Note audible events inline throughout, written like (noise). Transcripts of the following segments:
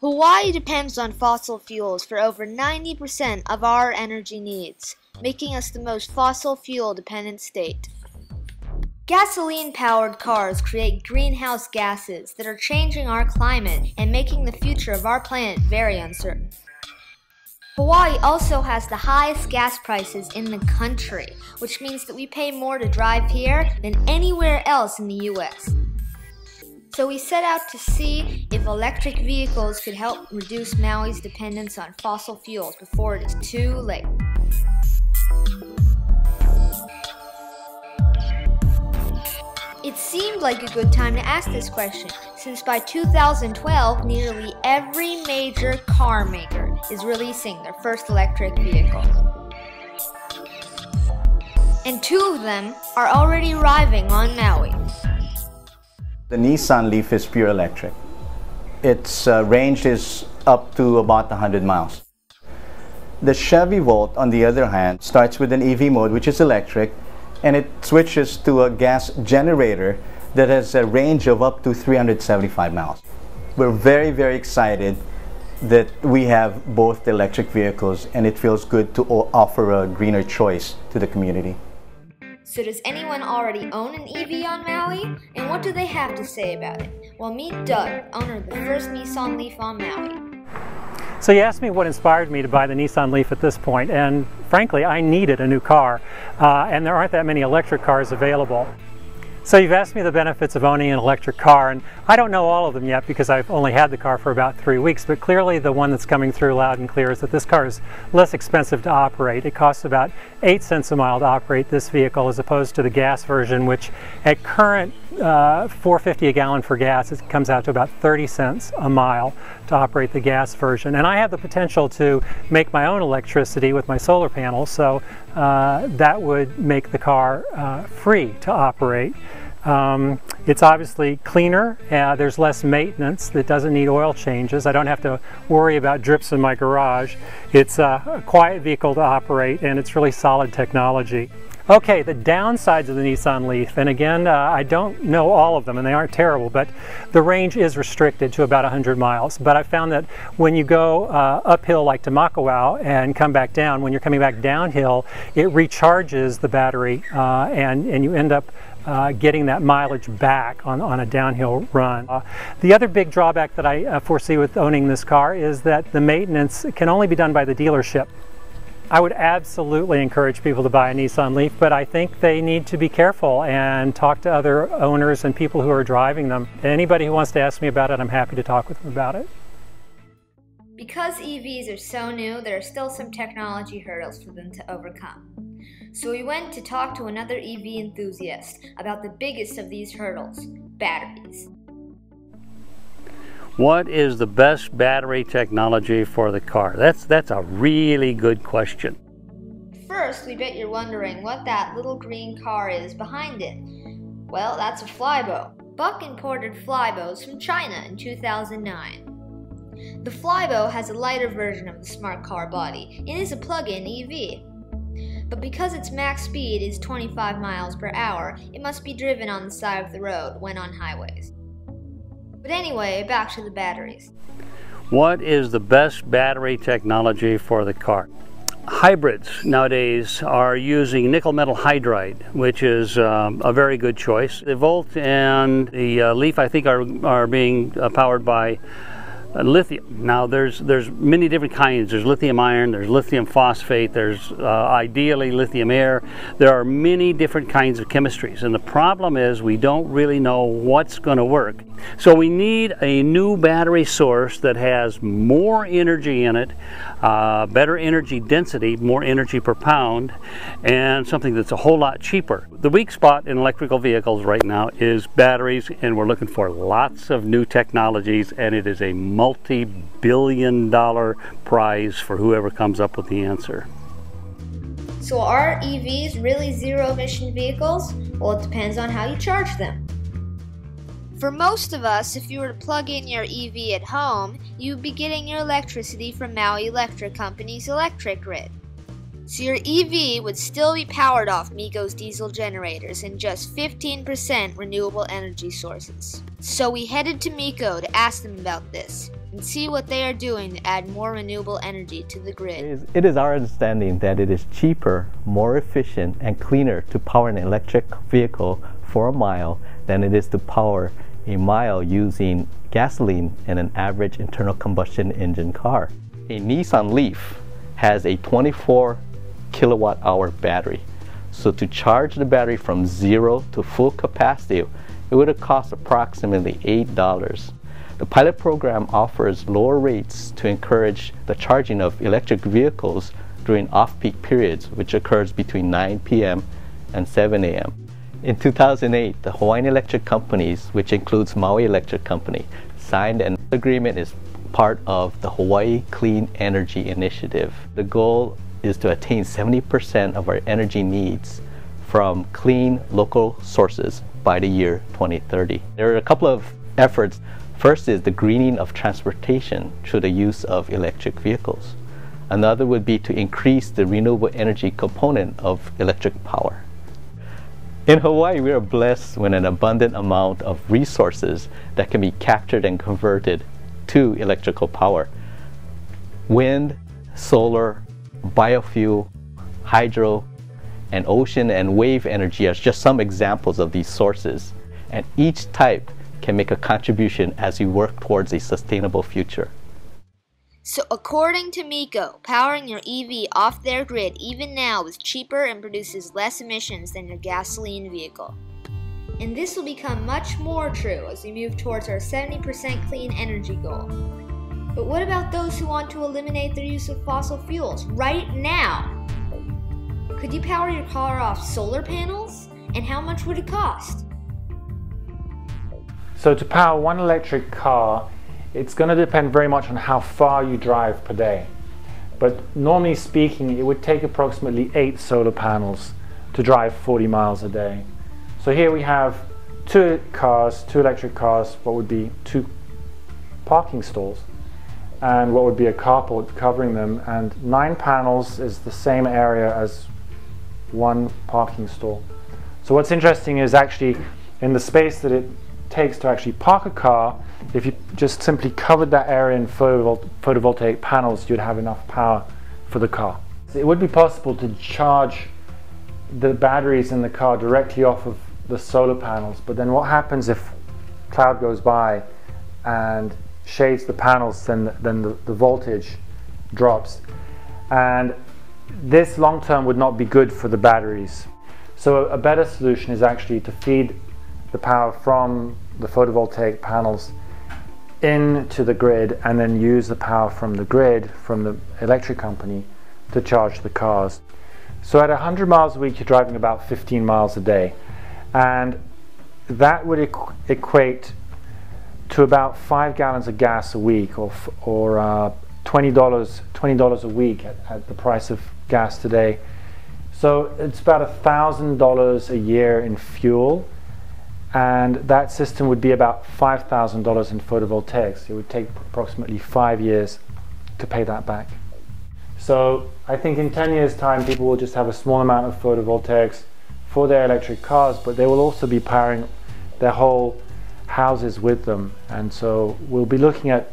Hawaii depends on fossil fuels for over 90% of our energy needs, making us the most fossil fuel dependent state. Gasoline powered cars create greenhouse gases that are changing our climate and making the future of our planet very uncertain. Hawaii also has the highest gas prices in the country, which means that we pay more to drive here than anywhere else in the US. So we set out to see if electric vehicles could help reduce Maui's dependence on fossil fuels before it is too late. It seemed like a good time to ask this question, since by 2012, nearly every major car maker is releasing their first electric vehicle. And two of them are already arriving on Maui. The Nissan Leaf is pure electric. Its uh, range is up to about 100 miles. The Chevy Volt, on the other hand, starts with an EV mode, which is electric, and it switches to a gas generator that has a range of up to 375 miles. We're very, very excited that we have both electric vehicles and it feels good to offer a greener choice to the community. So does anyone already own an EV on Maui? And what do they have to say about it? Well, meet Doug, owner of the first Nissan Leaf on Maui. So you asked me what inspired me to buy the Nissan Leaf at this point, and frankly, I needed a new car, uh, and there aren't that many electric cars available. So you've asked me the benefits of owning an electric car, and I don't know all of them yet because I've only had the car for about three weeks, but clearly the one that's coming through loud and clear is that this car is less expensive to operate. It costs about 8 cents a mile to operate this vehicle as opposed to the gas version, which at current uh, 450 a gallon for gas, it comes out to about 30 cents a mile to operate the gas version. And I have the potential to make my own electricity with my solar panels, so uh, that would make the car uh, free to operate. Um, it's obviously cleaner, uh, there's less maintenance, it doesn't need oil changes, I don't have to worry about drips in my garage. It's a quiet vehicle to operate and it's really solid technology. Okay, the downsides of the Nissan Leaf, and again, uh, I don't know all of them and they aren't terrible, but the range is restricted to about 100 miles. But I found that when you go uh, uphill like to Makawao and come back down, when you're coming back downhill, it recharges the battery uh, and, and you end up uh, getting that mileage back on, on a downhill run. Uh, the other big drawback that I uh, foresee with owning this car is that the maintenance can only be done by the dealership. I would absolutely encourage people to buy a Nissan Leaf, but I think they need to be careful and talk to other owners and people who are driving them. Anybody who wants to ask me about it, I'm happy to talk with them about it. Because EVs are so new, there are still some technology hurdles for them to overcome. So we went to talk to another EV enthusiast about the biggest of these hurdles batteries. What is the best battery technology for the car? That's, that's a really good question. First, we bet you're wondering what that little green car is behind it. Well, that's a Flybo. Buck imported Flybos from China in 2009. The Flybo has a lighter version of the smart car body and is a plug-in EV but because its max speed is 25 miles per hour, it must be driven on the side of the road when on highways. But anyway, back to the batteries. What is the best battery technology for the car? Hybrids nowadays are using nickel metal hydride, which is um, a very good choice. The Volt and the uh, Leaf, I think, are, are being uh, powered by uh, lithium. Now there's there's many different kinds. There's lithium iron, there's lithium phosphate, there's uh, ideally lithium air. There are many different kinds of chemistries and the problem is we don't really know what's going to work. So we need a new battery source that has more energy in it, uh, better energy density, more energy per pound, and something that's a whole lot cheaper. The weak spot in electrical vehicles right now is batteries, and we're looking for lots of new technologies, and it is a multi-billion dollar prize for whoever comes up with the answer. So are EVs really zero emission vehicles? Well, it depends on how you charge them. For most of us, if you were to plug in your EV at home, you would be getting your electricity from Maui Electric Company's electric grid. So your EV would still be powered off MECO's diesel generators and just 15% renewable energy sources. So we headed to MECO to ask them about this. And see what they are doing to add more renewable energy to the grid. It is, it is our understanding that it is cheaper, more efficient, and cleaner to power an electric vehicle for a mile than it is to power a mile using gasoline in an average internal combustion engine car. A Nissan Leaf has a 24 kilowatt hour battery. So to charge the battery from zero to full capacity, it would have cost approximately $8. The pilot program offers lower rates to encourage the charging of electric vehicles during off-peak periods, which occurs between 9 p.m. and 7 a.m. In 2008, the Hawaiian Electric Companies, which includes Maui Electric Company, signed an agreement as part of the Hawaii Clean Energy Initiative. The goal is to attain 70% of our energy needs from clean local sources by the year 2030. There are a couple of efforts. First is the greening of transportation through the use of electric vehicles. Another would be to increase the renewable energy component of electric power. In Hawaii, we are blessed with an abundant amount of resources that can be captured and converted to electrical power. Wind, solar, biofuel, hydro, and ocean and wave energy are just some examples of these sources. And each type can make a contribution as we work towards a sustainable future. So, according to MECO, powering your EV off their grid even now is cheaper and produces less emissions than your gasoline vehicle. And this will become much more true as we move towards our 70% clean energy goal. But what about those who want to eliminate their use of fossil fuels right now? Could you power your car off solar panels? And how much would it cost? So to power one electric car, it's going to depend very much on how far you drive per day. But normally speaking, it would take approximately eight solar panels to drive 40 miles a day. So here we have two cars, two electric cars, what would be two parking stalls and what would be a carport covering them and nine panels is the same area as one parking stall. So what's interesting is actually in the space that it takes to actually park a car, if you just simply covered that area in photovol photovoltaic panels, you'd have enough power for the car. It would be possible to charge the batteries in the car directly off of the solar panels, but then what happens if cloud goes by and shades the panels, then, then the, the voltage drops. And this long term would not be good for the batteries. So a better solution is actually to feed the power from the photovoltaic panels into the grid and then use the power from the grid, from the electric company, to charge the cars. So at 100 miles a week, you're driving about 15 miles a day. And that would equ equate to about five gallons of gas a week or, or uh, $20, $20 a week at, at, the price of gas today. So it's about $1,000 a year in fuel and that system would be about $5,000 in photovoltaics. It would take approximately five years to pay that back. So I think in 10 years time people will just have a small amount of photovoltaics for their electric cars but they will also be powering their whole houses with them. And so we'll be looking at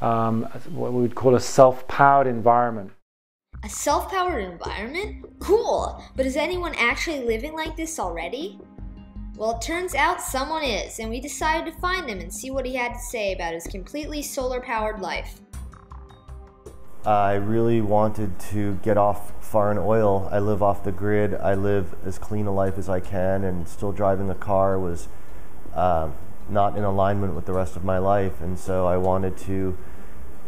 um, what we would call a self-powered environment. A self-powered environment? Cool! But is anyone actually living like this already? Well, it turns out someone is, and we decided to find him and see what he had to say about his completely solar-powered life. I really wanted to get off foreign oil. I live off the grid. I live as clean a life as I can, and still driving a car was uh, not in alignment with the rest of my life. And so I wanted to,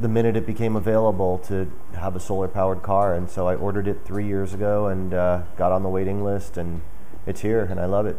the minute it became available, to have a solar powered car. And so I ordered it three years ago and uh, got on the waiting list, and it's here, and I love it.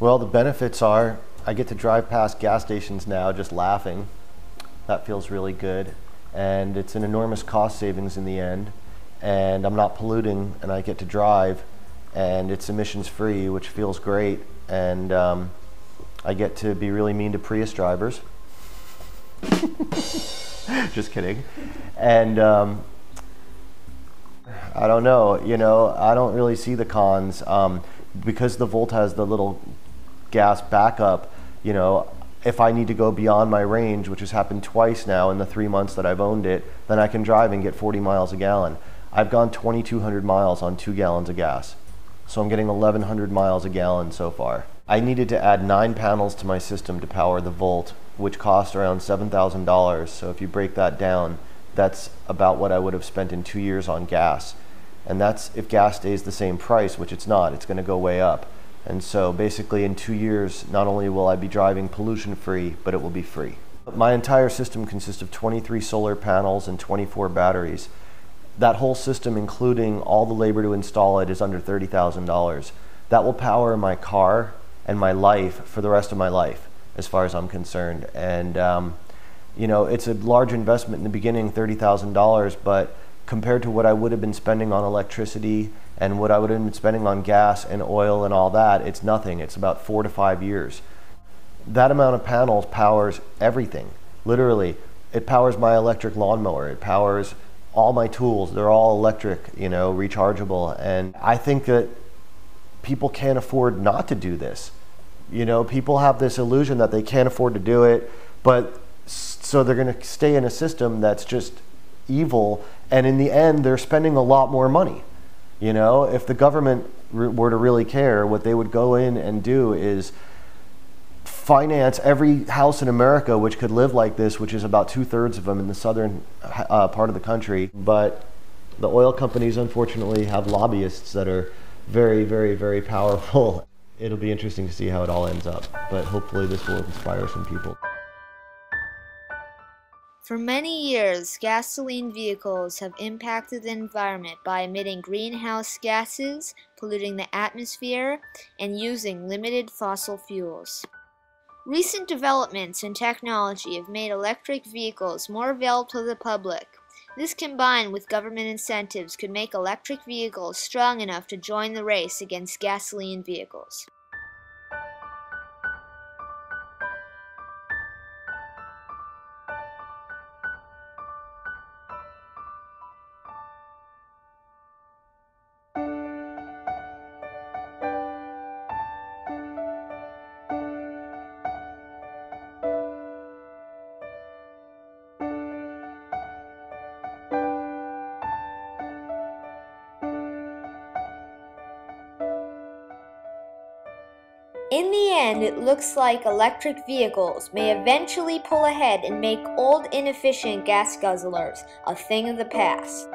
Well, the benefits are I get to drive past gas stations now just laughing. That feels really good. And it's an enormous cost savings in the end. And I'm not polluting, and I get to drive, and it's emissions free, which feels great. And um, I get to be really mean to Prius drivers. (laughs) Just kidding. And um, I don't know, you know, I don't really see the cons. Um, because the Volt has the little gas backup, you know, if I need to go beyond my range, which has happened twice now in the three months that I've owned it, then I can drive and get 40 miles a gallon. I've gone 2,200 miles on two gallons of gas. So I'm getting 1,100 miles a gallon so far. I needed to add nine panels to my system to power the Volt, which cost around $7,000. So if you break that down, that's about what I would have spent in two years on gas. And that's if gas stays the same price, which it's not, it's going to go way up. And so basically in two years, not only will I be driving pollution free, but it will be free. My entire system consists of 23 solar panels and 24 batteries. That whole system, including all the labor to install it, is under $30,000. That will power my car and my life for the rest of my life, as far as I'm concerned. And, um, you know, it's a large investment in the beginning, $30,000, but compared to what I would have been spending on electricity and what I would have been spending on gas and oil and all that, it's nothing. It's about four to five years. That amount of panels powers everything. Literally, it powers my electric lawnmower. It powers all my tools. They're all electric, you know, rechargeable. And I think that people can't afford not to do this. You know, people have this illusion that they can't afford to do it, but so they're going to stay in a system that's just evil. And in the end, they're spending a lot more money. You know, if the government were to really care, what they would go in and do is finance every house in America which could live like this, which is about two thirds of them in the southern uh, part of the country. But the oil companies, unfortunately, have lobbyists that are very, very, very powerful. (laughs) It'll be interesting to see how it all ends up, but hopefully, this will inspire some people. For many years, gasoline vehicles have impacted the environment by emitting greenhouse gases, polluting the atmosphere, and using limited fossil fuels. Recent developments in technology have made electric vehicles more available to the public. This combined with government incentives could make electric vehicles strong enough to join the race against gasoline vehicles. In the end, it looks like electric vehicles may eventually pull ahead and make old inefficient gas guzzlers a thing of the past.